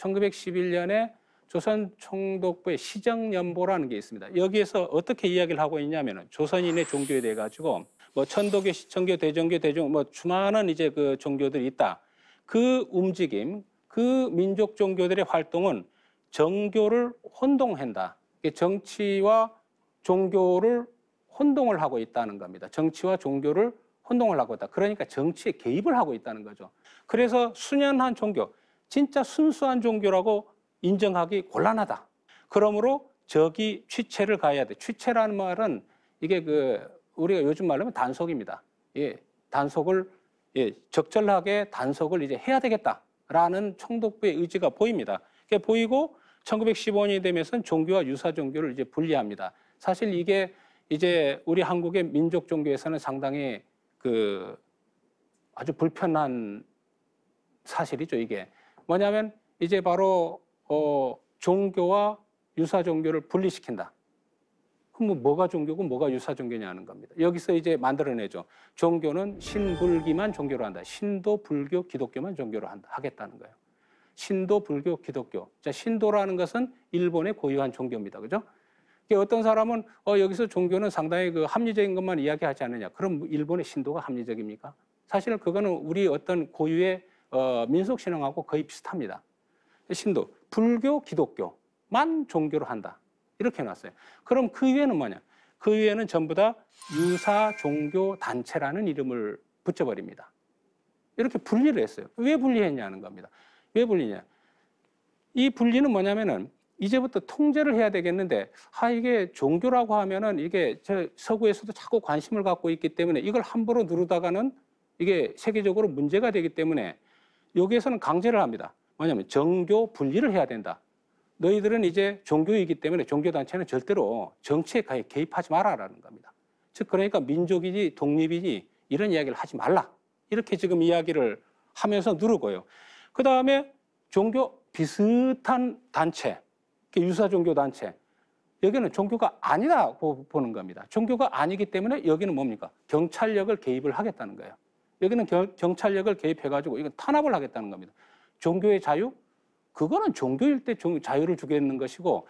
1911년에 조선 총독부의 시정연보라는 게 있습니다. 여기에서 어떻게 이야기를 하고 있냐면은 조선인의 종교에 대해 가지고 뭐 천도교, 시천교, 대종교, 대종 뭐 수많은 이제 그 종교들이 있다. 그 움직임, 그 민족 종교들의 활동은 정교를 혼동한다. 정치와 종교를 혼동을 하고 있다는 겁니다. 정치와 종교를 혼동을 하고 있다. 그러니까 정치에 개입을 하고 있다는 거죠. 그래서 수년한 종교, 진짜 순수한 종교라고 인정하기 곤란하다. 그러므로 저기 취체를 가야 돼. 취체라는 말은 이게 그 우리가 요즘 말로 하면 단속입니다. 예, 단속을 예, 적절하게 단속을 이제 해야 되겠다라는 총독부의 의지가 보입니다. 그게 보이고 1915년이 되면서 종교와 유사 종교를 이제 분리합니다. 사실 이게 이제 우리 한국의 민족 종교에서는 상당히 그 아주 불편한 사실이죠, 이게. 뭐냐면 이제 바로 어 종교와 유사 종교를 분리시킨다. 그럼 뭐 뭐가 종교고 뭐가 유사 종교냐는 겁니다. 여기서 이제 만들어내죠. 종교는 신불기만 종교로 한다. 신도, 불교, 기독교만 종교로 한다. 하겠다는 거예요. 신도, 불교, 기독교. 자, 신도라는 것은 일본의 고유한 종교입니다. 그죠? 어떤 사람은 어, 여기서 종교는 상당히 그 합리적인 것만 이야기하지 않느냐. 그럼 일본의 신도가 합리적입니까? 사실 그거는 우리 어떤 고유의 어, 민속 신앙하고 거의 비슷합니다. 신도, 불교, 기독교만 종교로 한다. 이렇게 해놨어요. 그럼 그 위에는 뭐냐? 그 위에는 전부 다 유사 종교 단체라는 이름을 붙여버립니다. 이렇게 분리를 했어요. 왜 분리했냐는 겁니다. 왜 분리냐? 이 분리는 뭐냐면은 이제부터 통제를 해야 되겠는데, 아, 이게 종교라고 하면은 이게 저 서구에서도 자꾸 관심을 갖고 있기 때문에 이걸 함부로 누르다가는 이게 세계적으로 문제가 되기 때문에 여기에서는 강제를 합니다. 뭐냐면 정교 분리를 해야 된다. 너희들은 이제 종교이기 때문에 종교단체는 절대로 정치에 개입하지 마라라는 겁니다. 즉, 그러니까 민족이지 독립이지 이런 이야기를 하지 말라. 이렇게 지금 이야기를 하면서 누르고요. 그 다음에 종교 비슷한 단체, 유사 종교 단체. 여기는 종교가 아니다고 보는 겁니다. 종교가 아니기 때문에 여기는 뭡니까? 경찰력을 개입을 하겠다는 거예요. 여기는 경, 찰력을 개입해가지고 이건 탄압을 하겠다는 겁니다. 종교의 자유? 그거는 종교일 때 자유를 주겠는 것이고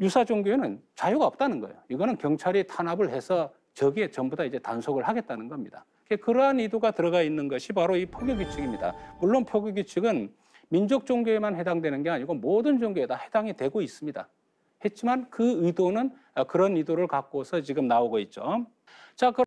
유사 종교에는 자유가 없다는 거예요. 이거는 경찰이 탄압을 해서 저기에 전부 다 이제 단속을 하겠다는 겁니다. 그러한 의도가 들어가 있는 것이 바로 이 포교 규칙입니다. 물론 포교 규칙은 민족 종교에만 해당되는 게 아니고 모든 종교에 다 해당이 되고 있습니다. 했지만 그 의도는 그런 의도를 갖고서 지금 나오고 있죠. 자,